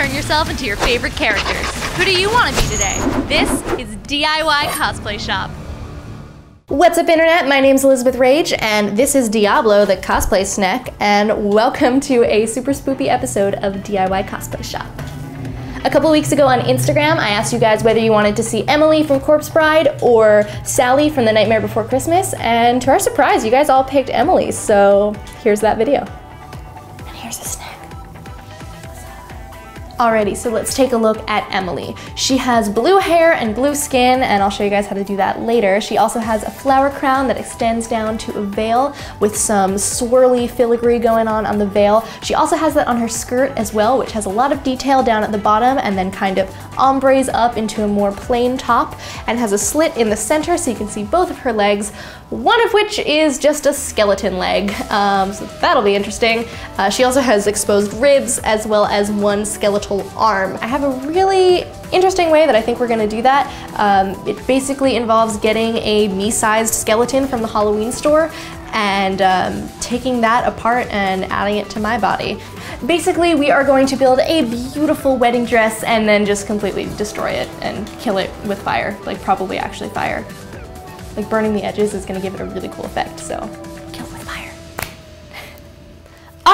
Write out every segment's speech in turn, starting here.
turn yourself into your favorite characters. Who do you want to be today? This is DIY Cosplay Shop. What's up, Internet? My name's Elizabeth Rage, and this is Diablo, the cosplay snack, and welcome to a super spoopy episode of DIY Cosplay Shop. A couple weeks ago on Instagram, I asked you guys whether you wanted to see Emily from Corpse Bride or Sally from The Nightmare Before Christmas, and to our surprise, you guys all picked Emily, so here's that video. Alrighty, so let's take a look at Emily. She has blue hair and blue skin, and I'll show you guys how to do that later. She also has a flower crown that extends down to a veil with some swirly filigree going on on the veil. She also has that on her skirt as well, which has a lot of detail down at the bottom and then kind of ombres up into a more plain top and has a slit in the center so you can see both of her legs, one of which is just a skeleton leg, um, so that'll be interesting. Uh, she also has exposed ribs as well as one skeletal arm. I have a really interesting way that I think we're gonna do that. Um, it basically involves getting a me-sized skeleton from the Halloween store and um, taking that apart and adding it to my body. Basically, we are going to build a beautiful wedding dress and then just completely destroy it and kill it with fire, like probably actually fire. Like burning the edges is gonna give it a really cool effect, so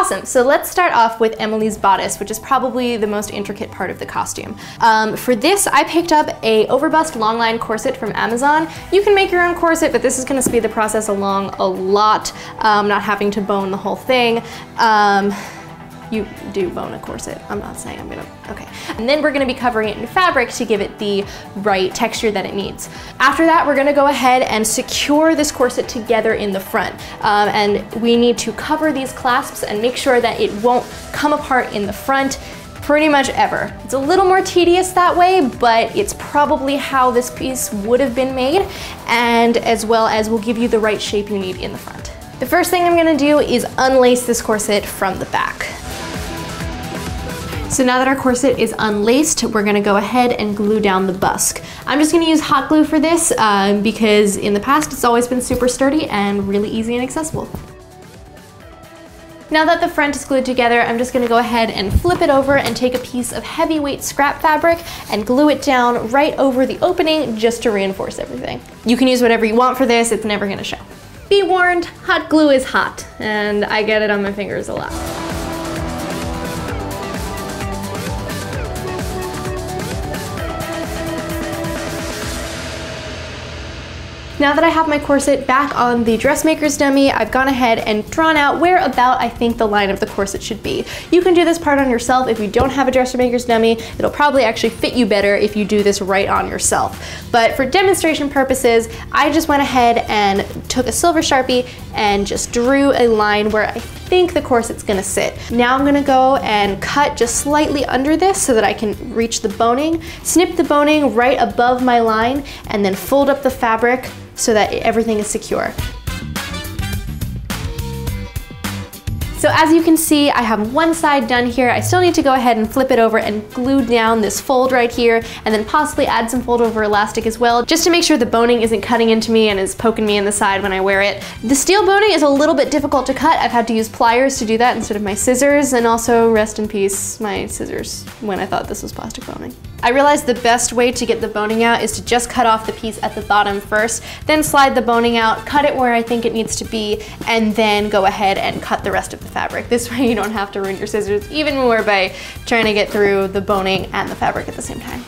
Awesome, so let's start off with Emily's bodice, which is probably the most intricate part of the costume. Um, for this, I picked up a overbust longline corset from Amazon. You can make your own corset, but this is gonna speed the process along a lot, um, not having to bone the whole thing. Um, you do bone a corset. I'm not saying I'm gonna, okay. And then we're gonna be covering it in fabric to give it the right texture that it needs. After that, we're gonna go ahead and secure this corset together in the front. Um, and we need to cover these clasps and make sure that it won't come apart in the front pretty much ever. It's a little more tedious that way, but it's probably how this piece would have been made, and as well as will give you the right shape you need in the front. The first thing I'm gonna do is unlace this corset from the back. So now that our corset is unlaced, we're gonna go ahead and glue down the busk. I'm just gonna use hot glue for this um, because in the past it's always been super sturdy and really easy and accessible. Now that the front is glued together, I'm just gonna go ahead and flip it over and take a piece of heavyweight scrap fabric and glue it down right over the opening just to reinforce everything. You can use whatever you want for this, it's never gonna show. Be warned, hot glue is hot, and I get it on my fingers a lot. Now that I have my corset back on the dressmaker's dummy, I've gone ahead and drawn out where about I think the line of the corset should be. You can do this part on yourself if you don't have a dressmaker's dummy. It'll probably actually fit you better if you do this right on yourself. But for demonstration purposes, I just went ahead and took a silver Sharpie and just drew a line where I think the corset's gonna sit. Now I'm gonna go and cut just slightly under this so that I can reach the boning, snip the boning right above my line, and then fold up the fabric so that everything is secure. So as you can see, I have one side done here. I still need to go ahead and flip it over and glue down this fold right here, and then possibly add some fold over elastic as well, just to make sure the boning isn't cutting into me and is poking me in the side when I wear it. The steel boning is a little bit difficult to cut. I've had to use pliers to do that instead of my scissors, and also rest in peace my scissors when I thought this was plastic boning. I realized the best way to get the boning out is to just cut off the piece at the bottom first, then slide the boning out, cut it where I think it needs to be, and then go ahead and cut the rest of the fabric. This way you don't have to ruin your scissors even more by trying to get through the boning and the fabric at the same time.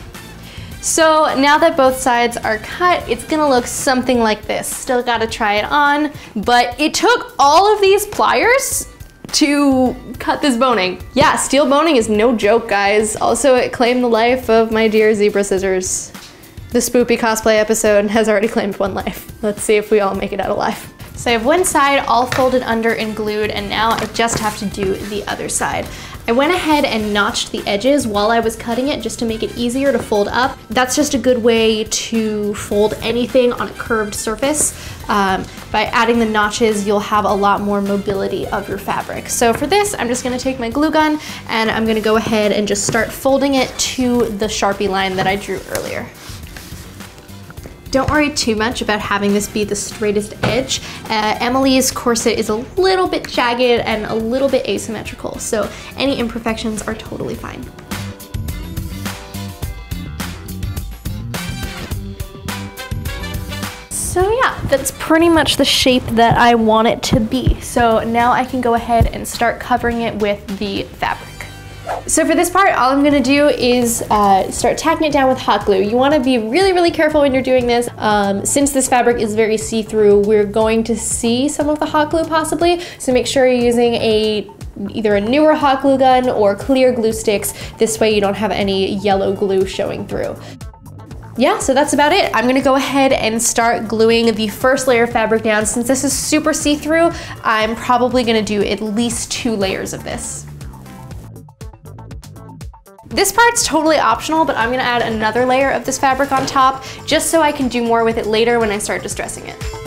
So now that both sides are cut, it's gonna look something like this. Still gotta try it on, but it took all of these pliers to cut this boning. Yeah, steel boning is no joke, guys. Also, it claimed the life of my dear zebra scissors. The spoopy cosplay episode has already claimed one life. Let's see if we all make it out alive. So I have one side all folded under and glued, and now I just have to do the other side. I went ahead and notched the edges while I was cutting it just to make it easier to fold up. That's just a good way to fold anything on a curved surface. Um, by adding the notches, you'll have a lot more mobility of your fabric. So for this, I'm just gonna take my glue gun and I'm gonna go ahead and just start folding it to the Sharpie line that I drew earlier. Don't worry too much about having this be the straightest edge. Uh, Emily's corset is a little bit jagged and a little bit asymmetrical, so any imperfections are totally fine. So yeah, that's pretty much the shape that I want it to be. So now I can go ahead and start covering it with the fabric. So for this part, all I'm gonna do is uh, start tacking it down with hot glue. You wanna be really, really careful when you're doing this. Um, since this fabric is very see-through, we're going to see some of the hot glue possibly, so make sure you're using a either a newer hot glue gun or clear glue sticks. This way you don't have any yellow glue showing through yeah, so that's about it. I'm gonna go ahead and start gluing the first layer of fabric down. Since this is super see-through, I'm probably gonna do at least two layers of this. This part's totally optional, but I'm gonna add another layer of this fabric on top just so I can do more with it later when I start distressing it.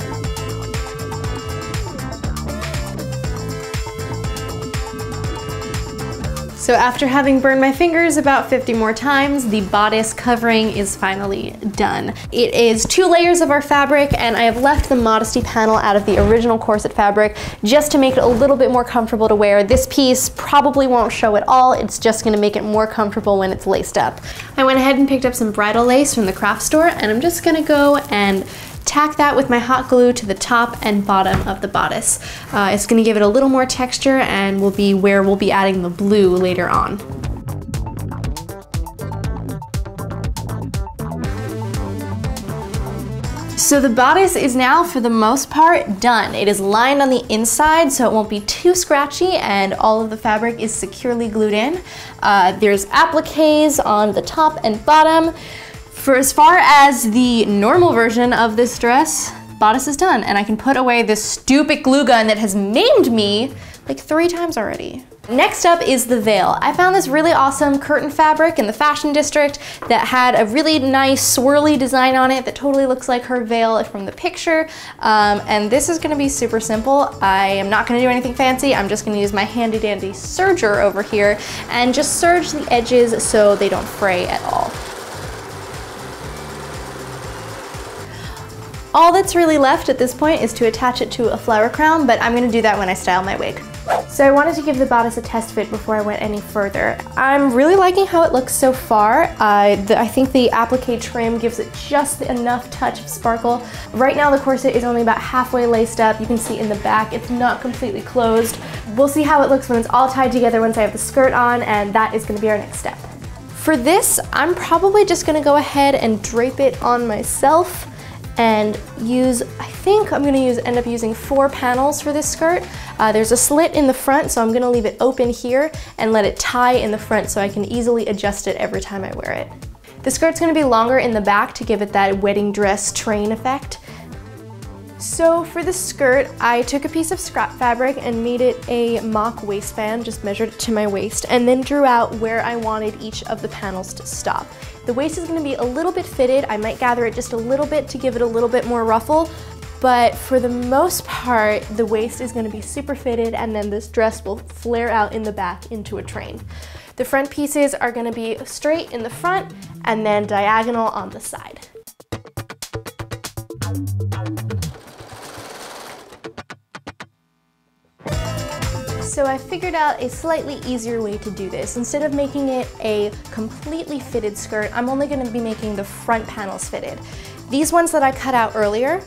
So after having burned my fingers about 50 more times, the bodice covering is finally done. It is two layers of our fabric and I have left the modesty panel out of the original corset fabric just to make it a little bit more comfortable to wear. This piece probably won't show at all, it's just gonna make it more comfortable when it's laced up. I went ahead and picked up some bridal lace from the craft store and I'm just gonna go and tack that with my hot glue to the top and bottom of the bodice. Uh, it's gonna give it a little more texture and will be where we'll be adding the blue later on. So the bodice is now, for the most part, done. It is lined on the inside so it won't be too scratchy and all of the fabric is securely glued in. Uh, there's appliques on the top and bottom. For as far as the normal version of this dress, bodice is done and I can put away this stupid glue gun that has maimed me like three times already. Next up is the veil. I found this really awesome curtain fabric in the fashion district that had a really nice swirly design on it that totally looks like her veil from the picture. Um, and this is gonna be super simple. I am not gonna do anything fancy. I'm just gonna use my handy dandy serger over here and just serge the edges so they don't fray at all. All that's really left at this point is to attach it to a flower crown, but I'm gonna do that when I style my wig. So I wanted to give the bodice a test fit before I went any further. I'm really liking how it looks so far. Uh, the, I think the applique trim gives it just enough touch of sparkle. Right now the corset is only about halfway laced up. You can see in the back it's not completely closed. We'll see how it looks when it's all tied together once I have the skirt on and that is gonna be our next step. For this, I'm probably just gonna go ahead and drape it on myself and use, I think I'm gonna use, end up using four panels for this skirt. Uh, there's a slit in the front, so I'm gonna leave it open here and let it tie in the front so I can easily adjust it every time I wear it. The skirt's gonna be longer in the back to give it that wedding dress train effect. So for the skirt, I took a piece of scrap fabric and made it a mock waistband, just measured it to my waist, and then drew out where I wanted each of the panels to stop. The waist is gonna be a little bit fitted. I might gather it just a little bit to give it a little bit more ruffle, but for the most part, the waist is gonna be super fitted and then this dress will flare out in the back into a train. The front pieces are gonna be straight in the front and then diagonal on the side. So I figured out a slightly easier way to do this. Instead of making it a completely fitted skirt, I'm only gonna be making the front panels fitted. These ones that I cut out earlier,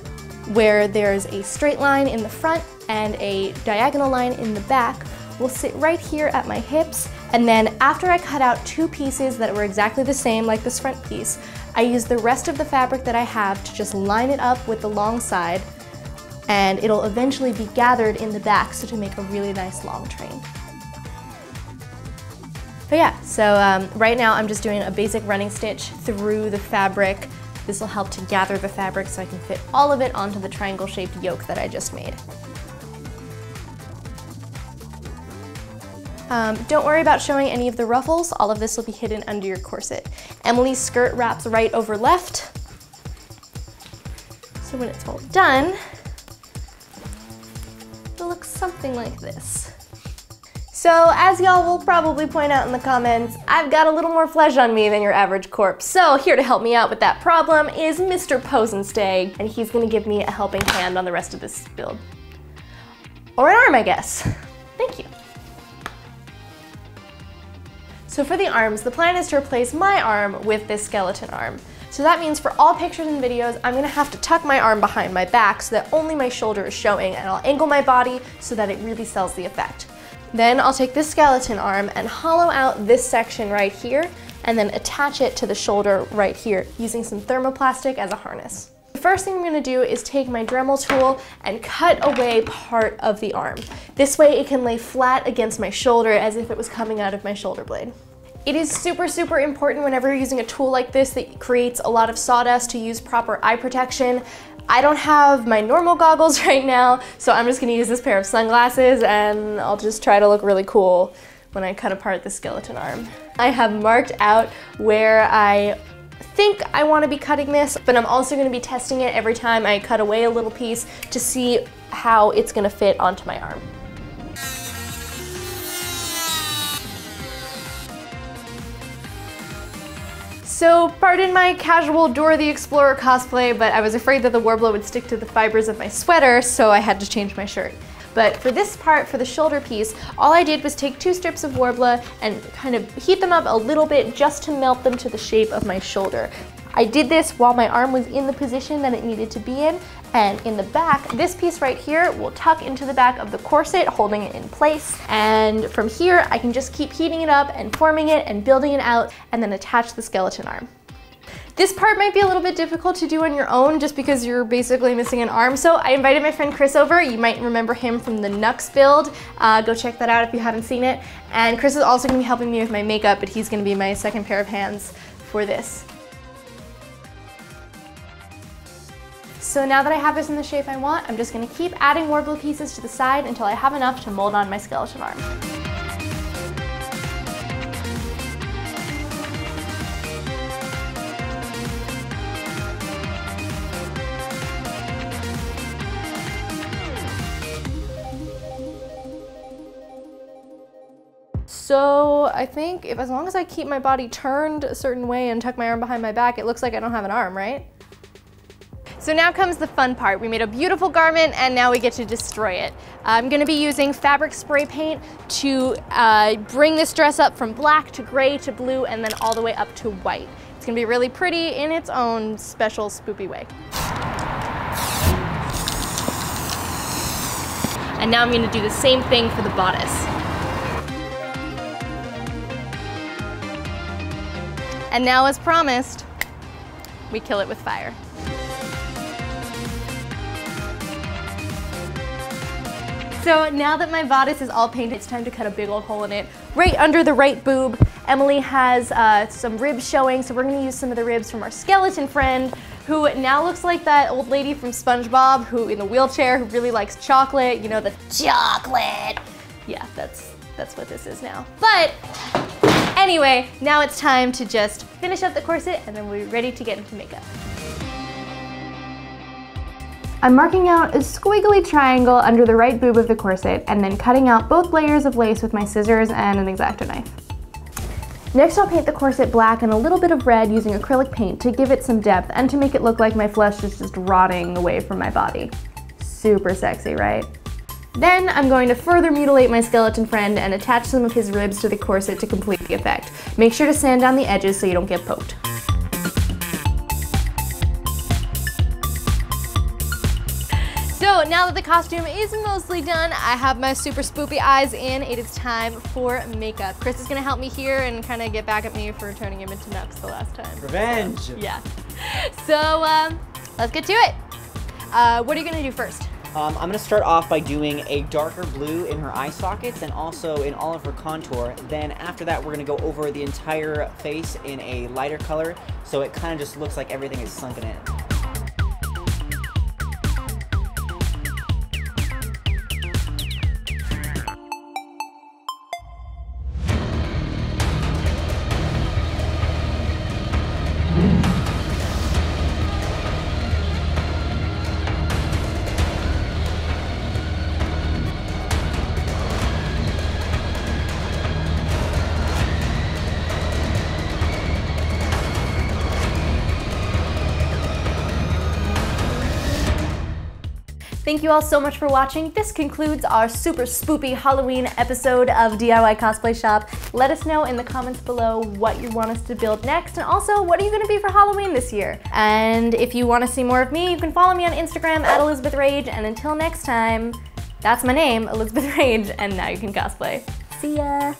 where there's a straight line in the front and a diagonal line in the back, will sit right here at my hips. And then after I cut out two pieces that were exactly the same like this front piece, I use the rest of the fabric that I have to just line it up with the long side and it'll eventually be gathered in the back so to make a really nice long train. But yeah, so um, right now I'm just doing a basic running stitch through the fabric. This will help to gather the fabric so I can fit all of it onto the triangle shaped yoke that I just made. Um, don't worry about showing any of the ruffles, all of this will be hidden under your corset. Emily's skirt wraps right over left. So when it's all done, something like this. So as y'all will probably point out in the comments, I've got a little more flesh on me than your average corpse. So here to help me out with that problem is Mr. Pose and Stay, and he's gonna give me a helping hand on the rest of this build. Or an arm, I guess. Thank you. So for the arms, the plan is to replace my arm with this skeleton arm. So that means for all pictures and videos, I'm gonna have to tuck my arm behind my back so that only my shoulder is showing and I'll angle my body so that it really sells the effect. Then I'll take this skeleton arm and hollow out this section right here and then attach it to the shoulder right here using some thermoplastic as a harness. The first thing I'm gonna do is take my Dremel tool and cut away part of the arm. This way it can lay flat against my shoulder as if it was coming out of my shoulder blade. It is super, super important whenever you're using a tool like this that creates a lot of sawdust to use proper eye protection. I don't have my normal goggles right now, so I'm just gonna use this pair of sunglasses and I'll just try to look really cool when I cut apart the skeleton arm. I have marked out where I think I wanna be cutting this, but I'm also gonna be testing it every time I cut away a little piece to see how it's gonna fit onto my arm. So pardon my casual Dora the Explorer cosplay, but I was afraid that the Worbla would stick to the fibers of my sweater, so I had to change my shirt. But for this part, for the shoulder piece, all I did was take two strips of Worbla and kind of heat them up a little bit just to melt them to the shape of my shoulder. I did this while my arm was in the position that it needed to be in, and in the back, this piece right here will tuck into the back of the corset, holding it in place. And from here, I can just keep heating it up and forming it and building it out, and then attach the skeleton arm. This part might be a little bit difficult to do on your own just because you're basically missing an arm. So I invited my friend Chris over. You might remember him from the Nux build. Uh, go check that out if you haven't seen it. And Chris is also gonna be helping me with my makeup, but he's gonna be my second pair of hands for this. So now that I have this in the shape I want, I'm just gonna keep adding Worbla pieces to the side until I have enough to mold on my skeleton arm. So I think if as long as I keep my body turned a certain way and tuck my arm behind my back, it looks like I don't have an arm, right? So now comes the fun part. We made a beautiful garment and now we get to destroy it. I'm gonna be using fabric spray paint to uh, bring this dress up from black to gray to blue and then all the way up to white. It's gonna be really pretty in its own special spoopy way. And now I'm gonna do the same thing for the bodice. And now as promised, we kill it with fire. So now that my bodice is all painted, it's time to cut a big old hole in it. Right under the right boob, Emily has uh, some ribs showing, so we're gonna use some of the ribs from our skeleton friend, who now looks like that old lady from SpongeBob, who in the wheelchair, who really likes chocolate, you know, the chocolate. Yeah, that's, that's what this is now. But anyway, now it's time to just finish up the corset and then we're ready to get into makeup. I'm marking out a squiggly triangle under the right boob of the corset and then cutting out both layers of lace with my scissors and an X-Acto knife. Next I'll paint the corset black and a little bit of red using acrylic paint to give it some depth and to make it look like my flesh is just rotting away from my body. Super sexy, right? Then I'm going to further mutilate my skeleton friend and attach some of his ribs to the corset to complete the effect. Make sure to sand down the edges so you don't get poked. Now that the costume is mostly done, I have my super spoopy eyes in. It is time for makeup. Chris is gonna help me here and kind of get back at me for turning him into Nux the last time. Revenge! So, yeah. So um, let's get to it. Uh, what are you gonna do first? Um, I'm gonna start off by doing a darker blue in her eye sockets and also in all of her contour. Then after that, we're gonna go over the entire face in a lighter color, so it kind of just looks like everything is sunken in. Thank you all so much for watching. This concludes our super spoopy Halloween episode of DIY Cosplay Shop. Let us know in the comments below what you want us to build next, and also what are you gonna be for Halloween this year? And if you wanna see more of me, you can follow me on Instagram at Elizabeth Rage, and until next time, that's my name, Elizabeth Rage, and now you can cosplay. See ya!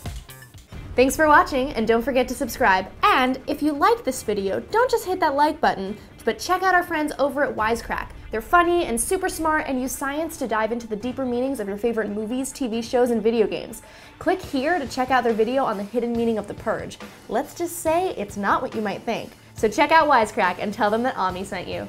Thanks for watching, and don't forget to subscribe. And if you like this video, don't just hit that like button, but check out our friends over at Wisecrack. They're funny and super smart and use science to dive into the deeper meanings of your favorite movies, TV shows, and video games. Click here to check out their video on the hidden meaning of the purge. Let's just say it's not what you might think. So check out Wisecrack and tell them that AWE me sent you.